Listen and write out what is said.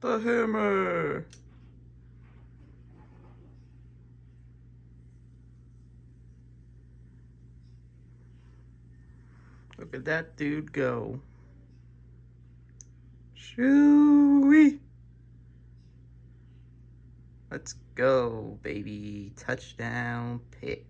The hammer. Look at that dude go. Shooey. Let's go, baby. Touchdown pick.